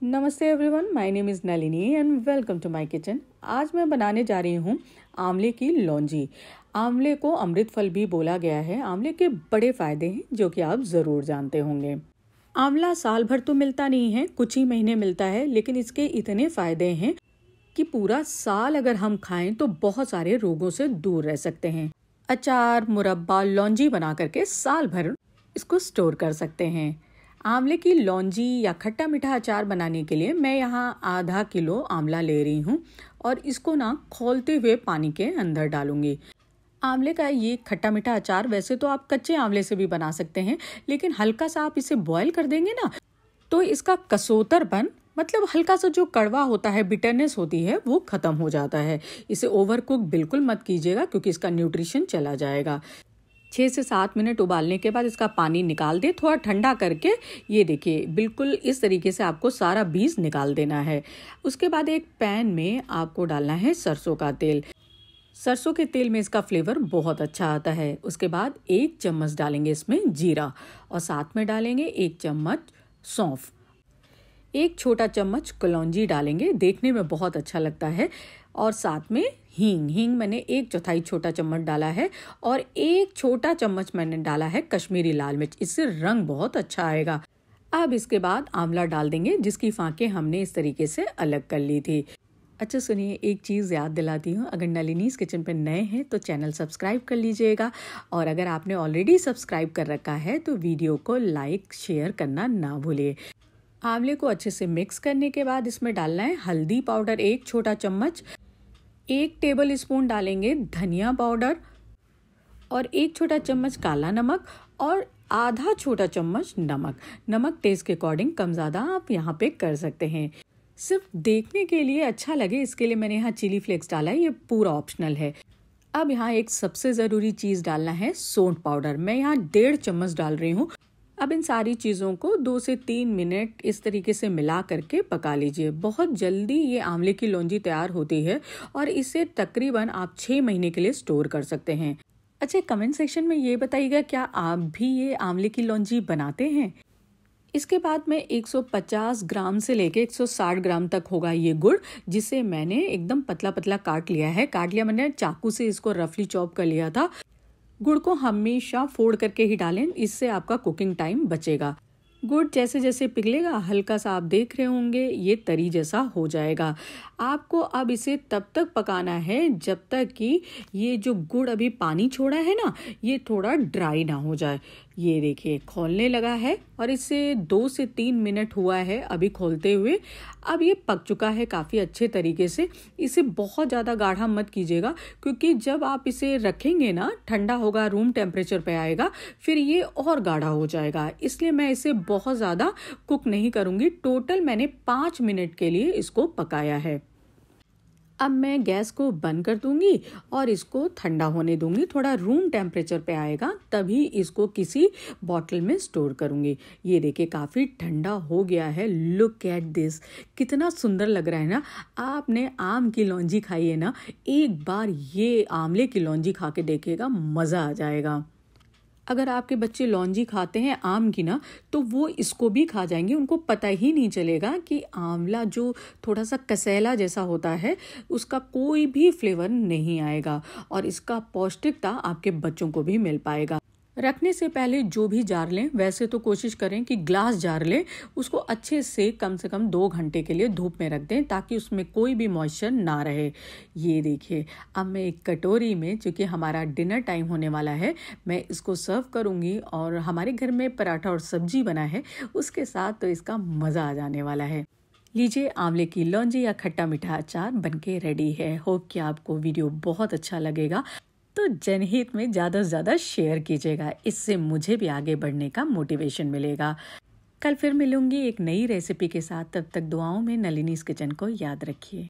नमस्ते everyone my name is Nalini and welcome to my kitchen आज मैं बनाने जा रही हूँ आंवले की लौंजी। आंवले को अमृत फल भी बोला गया है। आंवले के बड़े फ़ायदे हैं, जो कि आप ज़रूर जानते होंगे। आंवला साल भर तो मिलता नहीं है, कुछ ही महीने मिलता है, लेकिन इसके इतने फ़ायदे हैं कि पूरा साल अगर हम खाएँ तो बहुत सारे रोगों से दूर रह सकते हैं। अचार, मुरब्बा, लौंजी बना करके साल भर इसको स्टोर कर सकते हैं। आंवले की लौंजी या खट्टा मीठा अचार बनाने के लिए मैं यहाँ आधा किलो आंवला ले रही हूँ और इसको ना खोलते हुए पानी के अंदर डालूँगी। आंवले का ये खट्टा मीठा अचार वैसे तो आप कच्चे आंवले से भी बना सकते हैं, लेकिन हल्का सा आप इसे बॉयल कर देंगे ना तो इसका कसोतरपन मतलब हल्का सा जो कड़वा होता है बिटरनेस होती है, वो खत्म हो जाता है। इसे ओवर कुक बिल्कुल मत कीजिएगा, क्योंकि इसका न्यूट्रिशन चला जाएगा। छः से सात मिनट उबालने के बाद इसका पानी निकाल दे, थोड़ा ठंडा करके। ये देखिए, बिल्कुल इस तरीके से आपको सारा बीज निकाल देना है। उसके बाद एक पैन में आपको डालना है सरसों का तेल। सरसों के तेल में इसका फ्लेवर बहुत अच्छा आता है। उसके बाद एक चम्मच डालेंगे इसमें जीरा और साथ में डालेंगे एक चम्मच सौंफ। एक छोटा चम्मच कलौंजी डालेंगे। देखने में बहुत अच्छा लगता है। और साथ में हींग। हींग मैंने एक चौथाई छोटा चम्मच डाला है और एक छोटा चम्मच मैंने डाला है कश्मीरी लाल मिर्च। इससे रंग बहुत अच्छा आएगा। अब इसके बाद आंवला डाल देंगे, जिसकी फांके हमने इस तरीके से अलग कर ली थी। अच्छा सुनिए, एक चीज़ याद दिलाती हूँ। अगर नलिनीस किचन पर नए हैं तो चैनल सब्सक्राइब कर लीजिएगा। और अगर आपने ऑलरेडी सब्सक्राइब कर रखा है तो वीडियो को लाइक शेयर करना ना भूलिए। आंवले को अच्छे से मिक्स करने के बाद इसमें डालना है हल्दी पाउडर, एक छोटा चम्मच। एक टेबल स्पून डालेंगे धनिया पाउडर और एक छोटा चम्मच काला नमक और आधा छोटा चम्मच नमक। नमक टेस्ट के अकॉर्डिंग कम ज़्यादा आप यहाँ पे कर सकते हैं। सिर्फ़ देखने के लिए अच्छा लगे, इसके लिए मैंने यहाँ चिली फ्लेक्स डाला है, ये पूरा ऑप्शनल है। अब यहाँ एक सबसे ज़रूरी चीज़ डालना है सोंठ पाउडर मैं यहाँ डेढ़ चम्मच डाल रही हूँ। अब इन सारी चीज़ों को दो से तीन मिनट इस तरीके से मिला करके पका लीजिए। बहुत जल्दी ये आंवले की लौंजी तैयार होती है और इसे तकरीबन आप छः महीने के लिए स्टोर कर सकते हैं। अच्छा कमेंट सेक्शन में ये बताइएगा, क्या आप भी ये आंवले की लौंजी बनाते हैं? इसके बाद में 150 ग्राम से लेके 160 ग्राम तक होगा ये गुड़, जिसे मैंने एकदम पतला पतला काट लिया है। काट लिया मैंने, चाकू से इसको रफली चॉप कर लिया था। गुड़ को हमेशा फोड़ करके ही डालें, इससे आपका कुकिंग टाइम बचेगा। गुड़ जैसे जैसे पिघलेगा, हल्का सा आप देख रहे होंगे, ये तरी जैसा हो जाएगा। आपको अब इसे तब तक पकाना है जब तक कि ये जो गुड़ अभी पानी छोड़ा है ना, ये थोड़ा ड्राई ना हो जाए। ये देखिए, खोलने लगा है और इसे दो से तीन मिनट हुआ है अभी खोलते हुए। अब ये पक चुका है काफ़ी अच्छे तरीके से। इसे बहुत ज़्यादा गाढ़ा मत कीजिएगा, क्योंकि जब आप इसे रखेंगे ना, ठंडा होगा, रूम टेम्परेचर पे आएगा, फिर ये और गाढ़ा हो जाएगा। इसलिए मैं इसे बहुत ज़्यादा कुक नहीं करूँगी। टोटल मैंने पाँच मिनट के लिए इसको पकाया है। अब मैं गैस को बंद कर दूँगी और इसको ठंडा होने दूँगी। थोड़ा रूम टेम्परेचर पे आएगा, तभी इसको किसी बॉटल में स्टोर करूँगी। ये देखिए, काफ़ी ठंडा हो गया है। लुक एट दिस कितना सुंदर लग रहा है ना? आपने आम की लौंजी खाई है ना? एक बार ये आमले की लौंजी खा के देखिएगा, मज़ा आ जाएगा। अगर आपके बच्चे लौंजी खाते हैं आम की ना तो वो इसको भी खा जाएँगे। उनको पता ही नहीं चलेगा कि आंवला जो थोड़ा सा कसैला जैसा होता है, उसका कोई भी फ्लेवर नहीं आएगा और इसका पौष्टिकता आपके बच्चों को भी मिल पाएगा। रखने से पहले जो भी जार लें, वैसे तो कोशिश करें कि ग्लास जार लें, उसको अच्छे से कम से कम दो घंटे के लिए धूप में रख दें ताकि उसमें कोई भी मॉइस्चर ना रहे। ये देखिए, अब मैं एक कटोरी में, चूँकि हमारा डिनर टाइम होने वाला है, मैं इसको सर्व करूँगी और हमारे घर में पराठा और सब्ज़ी बना है, उसके साथ तो इसका मज़ा आ जाने वाला है। लीजिए आंवले की लौंजी या खट्टा मीठा अचार बनके रेडी है। होप कि आपको वीडियो बहुत अच्छा लगेगा। तो जनहित में ज़्यादा से ज़्यादा शेयर कीजिएगा। इससे मुझे भी आगे बढ़ने का मोटिवेशन मिलेगा। कल फिर मिलूँगी एक नई रेसिपी के साथ। तब तक दुआओं में नलिनीस किचन को याद रखिए।